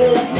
love me.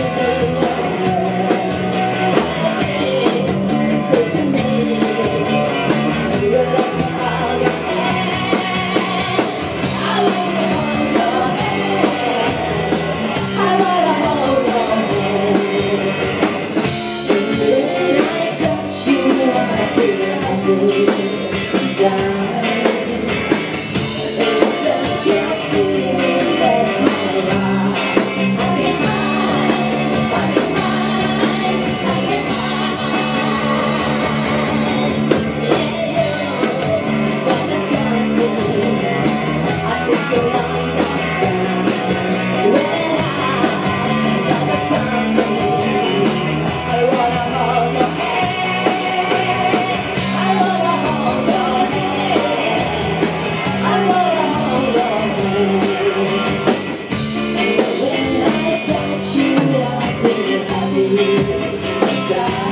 yeah.